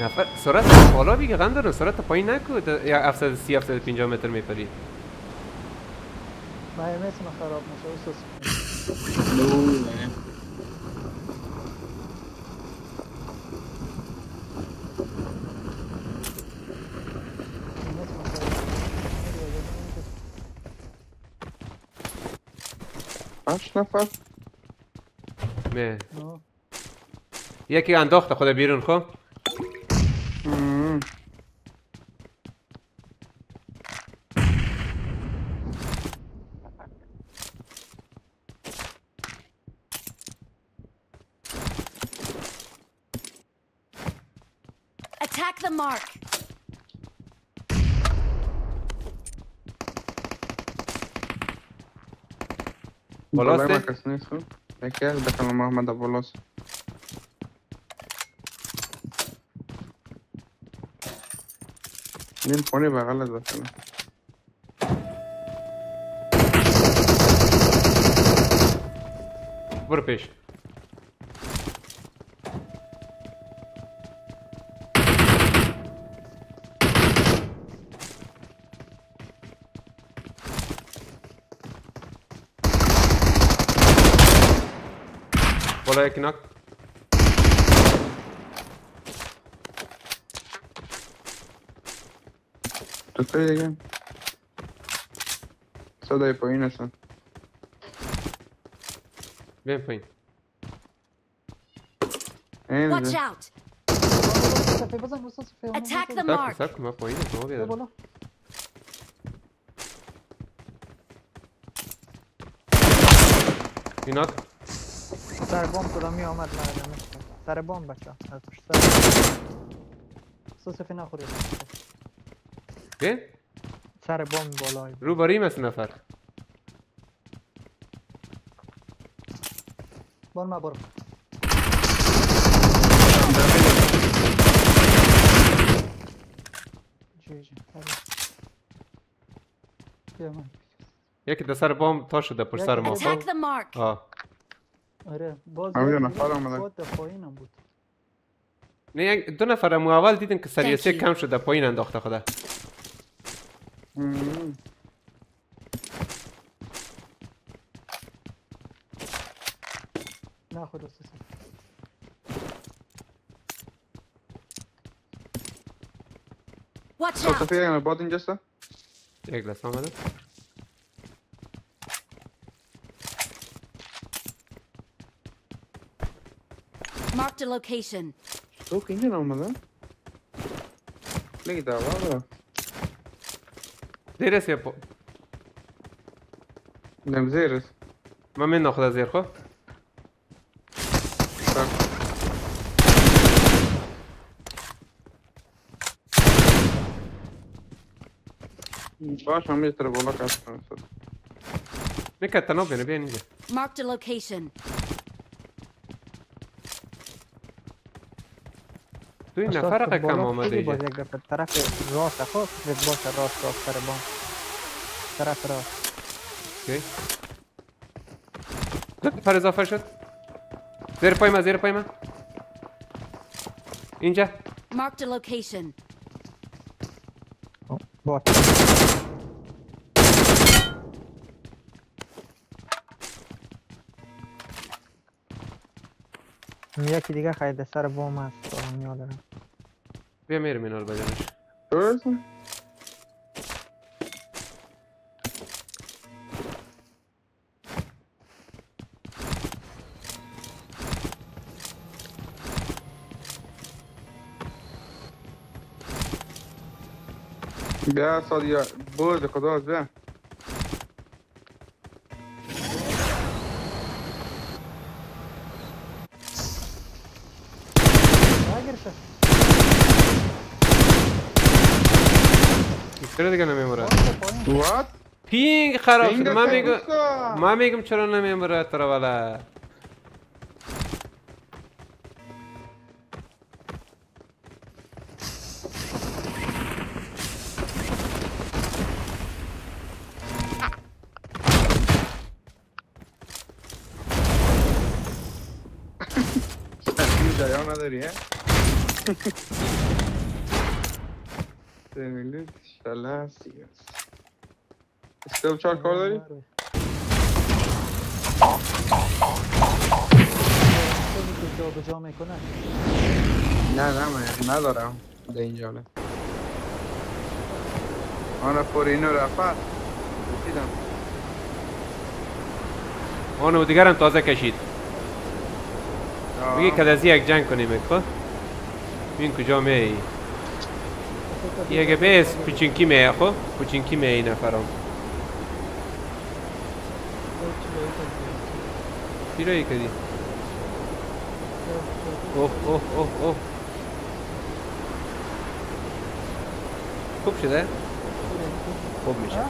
نفر سرعت بالا بگه غم سرعت پایین نکو. یا 730 750 متر میپری. من می‌تونم خراب. هشت نفر. نه. یکی انداخته خود بیرون خب مم. Attack the mark. بالاست بالای ده؟ من کسی نیست خب یکی از دکان محمد بالاست این خونه بغل از دکان برو پیش بالا یکی ناک دوتای دیگه صدای پایین هستن بیم پایین این Watch ده. out. صفحه بزن بزن صفحه اونو Attack بزن. the سب کن mark. سب کن من پایینم شما بیا بیادم بالا این ناک سر بام کدامی آمد ندادمش سر بام بچه از پشت سر سو صفحه نخوری بیم سر بام بالای رو بریم است نفر بال ما برو جی جی. بیا من یکی در سر بام تا شده پشت سر ما خب. آه آره باز هم یه نفر پایینم بود نه یک دو نفر مو اول دیدم که you. کم شده پایین انداخته خدا. نه خود است Watch تو out. یعنی اینجاست یک لحظه آمده Marked a location. تو که اینجا نامده لیک دعوا داره زیر است یا پا... نم زیر است من من ناخده زیر خب tak. باش هم میتره بالا کس کنم می‌کرد تناب بینه بیاین اینجا Marked a location. تو این نفر کم آمده باز یک دفعه طرف راست خود فکر باشه راست راست سر بام طرف راست اوکی دو نفر اضافه شد زیر پای من زیر پای من اینجا a location. بات یکی دیگه خیلی سر بام هست هم یادم بیا میرم اینا رو بجانش درست بیا سادیا بود خدا از بیا چرا دیگه نمیموره پایین وات پینگ خراب پینگ شد من دسته میگم بوسکا. من میگم چرا نمیموره ترا ولا این جایا نداری ها سمیلیت شلسی اسکوپ چهار کار داری؟ جا به جا می‌کنه نه نه من ندارم در اینجا نه آن فورینو رفت رسیدم آنو دیگرم تازه کشید که از یک جنگ کنیم خب این کجا می یک بیس پوچینکی می خب پوچینکی می این نفرام بیرایی کدی اوه اوه اوه اوه خوب شده خوب میشه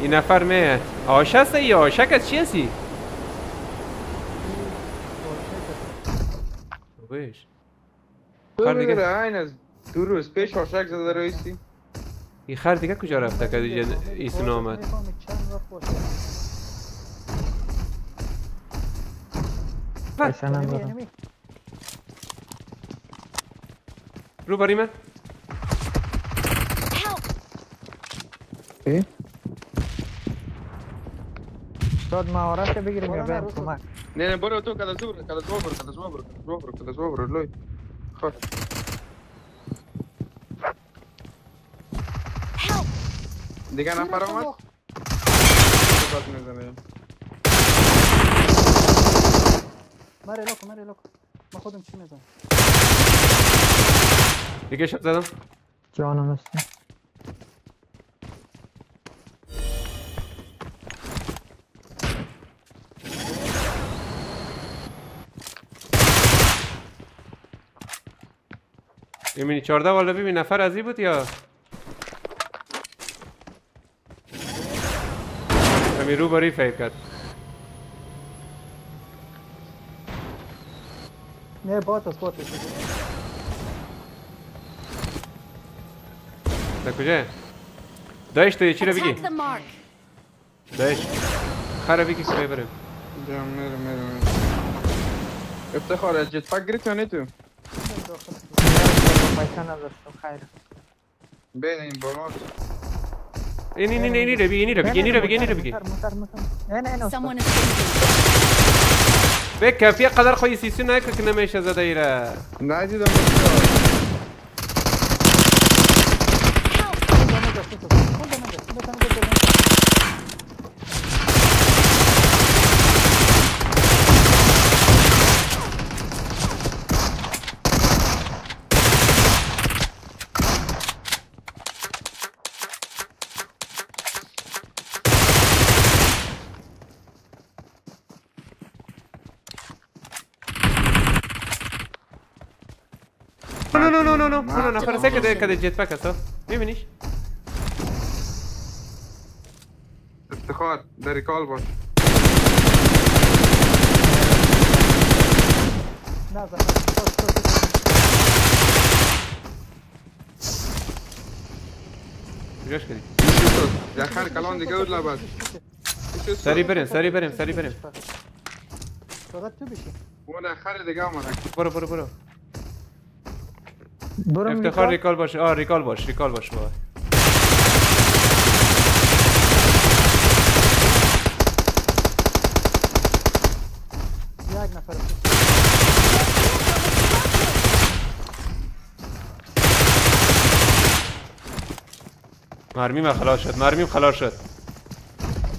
این نفر می آش هست یا آشک از چی هستی؟ ویش تو خر دیگه. این از دو روز پیش هاشک زده رئیسی این خر دیگه کجا رفته که دیگه ایسون آمد. رو باری من! ای؟ شاید مهارت بگیریم یا کمک نه نه برو تو کلا زور کلا زور برو کلا زور برو کلا زور برو کلا زور برو لوی دیگه نفر آمد بات می‌زنه مره لوکو مره لوکو ما خودم چی می‌زنم دیگه شب زدم جانم هستی یه مینی چارده والا ببین نفر ازی بود یا؟ همین رو باری فکر کرد. نه بات است بات است. در کجا؟ دایش تو یه چی رو بگی! دایش خره بگی که بریم. جام میره میره افتخار از جت پاک گرفت یا نه تو؟ پیسه نداشتم خیر بین این بالا این این این این رو بگی این رو بگی این رو بگی این رو بگی موتر موتر موتر نه نه نه Someone is injured. به کافی قدر خوی سیسو نکن که نمیشه زده ایره ندیدم نه نه نه نه نه نفر سه کده کده جت پک هستو میبینیش افتخار در ریکال باش نه. کجاش کردی در کلان دیگه بود لبد سری بریم سری بریم سری بریم فقط تو بشی اون اخر دیگه آمده برو برو برو برو افتخار ریکال باش آه ریکال باش ریکال باش بابا یک نفر است. مرمیم خلاص شد مرمیم خلاص شد.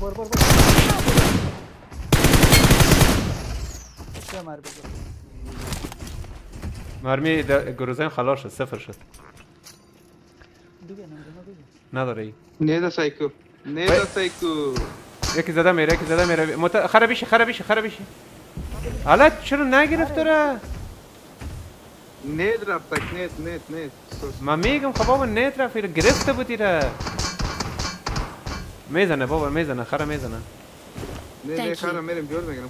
بر بر بر مرمی گروزن خلاص شد صفر شد. نداره ای نیده سایکو. نیده سایکو. یکی زده میره یکی زده میره. مت... خرابیشی خرابیشی خرابیشی حالا چرا نگرفت را نید رفتک نید نید نید. من میگم خب بابا نیت رفت ایره گرفته بودی را می‌زنه بابا می‌زنه خرا می‌زنه. نه نه you. خیلی میریم بیار بگیرم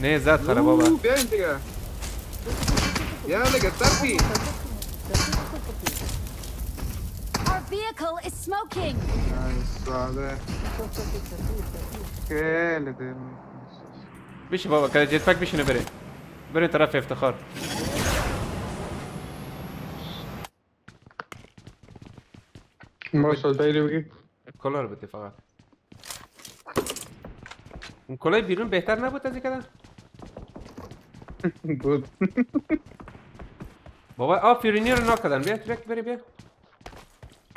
زد خرا بابا اوه، بیاین دیگه یا دیگه ترفی Our vehicle is smoking! ساده خیلی دیر بشه بابا که جت پک بشینه بره بریم طرف افتخار ما شد بیری بگی کلا رو بده فقط اون کلای بیرون بهتر نبود از این کدن بود بابا آفرینی رو ناکدن بیا بیا بری بیا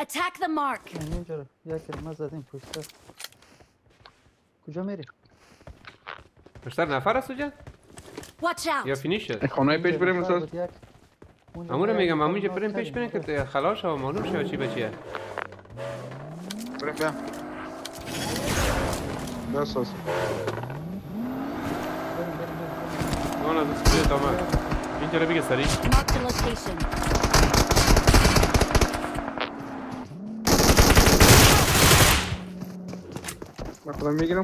Attack the mark. این اینجا رو یک کلمه زدیم پشت سر. کجا میری؟ پشتر نفر است اونجا Watch یا out. فینیش شد خانه پیش بریم. اونجا امور میگم همونجا بریم پیش بریم. که خلاص شو معلوم شو چی بچیه بریم بیا دست است بریم، بریم، بریم، بریم. اون از سپید آمد اینجا رو بگه سریع. من خودم می‌گیرم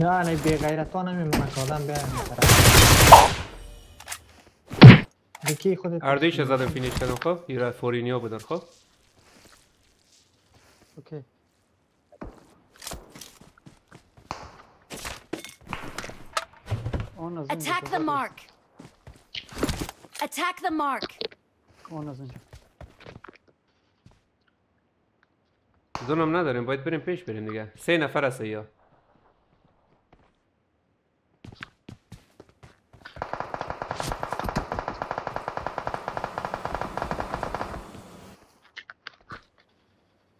نه نه بی غیرتا نمیمونه که آدم بیایم این طرف دیکی خودت اردیش زدم فینیش کردم خب ایرا فورینیو بودن خب اوکی آن از اینجا Attack the کجا mark. Attack the mark. بود؟ آن از اینجا زونم نداریم باید بریم پیش بریم دیگه سه نفر هست یا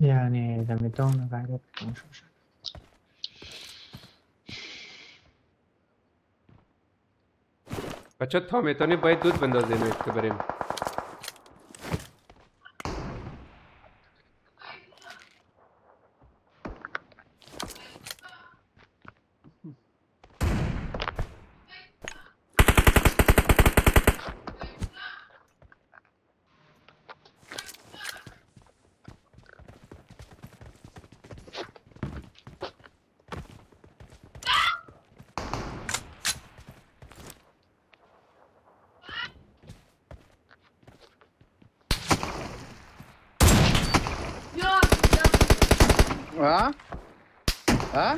یعنی دمیتون غیرت کنشون شد بچه تا می‌تونی باید دود بندازیم که بریم. ها؟ ها؟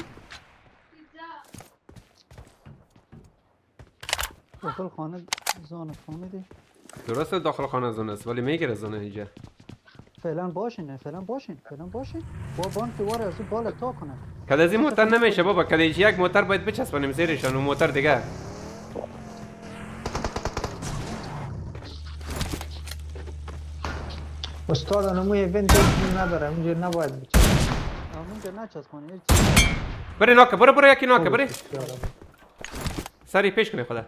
داخل خانه زان فهمیدی؟ درسته داخل خانه زون است ولی می‌گیره زون اینجا. فعلا باشین فعلا باشین فعلا باشین. با بان که وار از اون بالا تا کنه. کد از این موتر نمیشه بابا کد یک موتر باید بچسبانیم زیرشان و موتر دیگه. استاد نمو ایونت نداره اونجا نباید بچه همونجا نچسبانی هیچ چیز. بری ناکه برو برو یکی ناکه بری بسیار عالی. سری پیش کنی خدا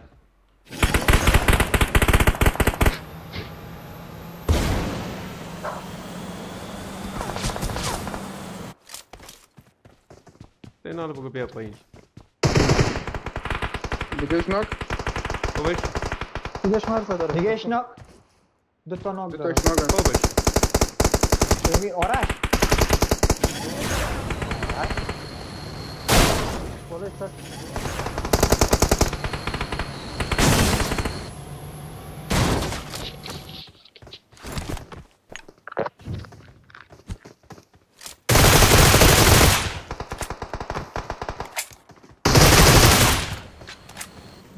این حالا بگو بیا پایین دیگه ناک خوبش دیگه شمار داره دیگه ایش ناک دو تا ناک دو داره تاش ناک خوبش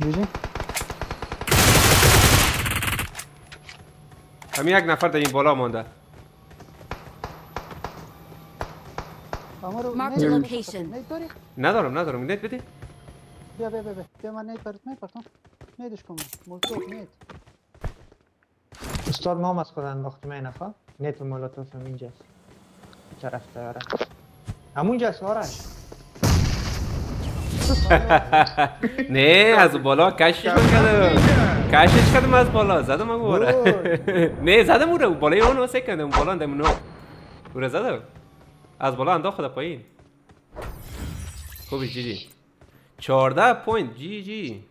ببین آرش بالای سر جوجی همین Mark the location. ندارم ندارم نیت بدی بیا بیا بیا بیا من نیت برات میپرتم نیدش کن مولتوف نیت استاد ما هم از خود انداختیم این نفر نیت و مولوتوف هم اینجاست چه رفته آرش همونجاست آرش نه از بالا کشش کردم کشش کردم از بالا زدم اون باره نه زدم اون رو بالای اون واسه کردم بالا اندم نو او رو زدم از بالا انداخت خدا پایین. خوبی جی جی. 14 پوینت جی جی.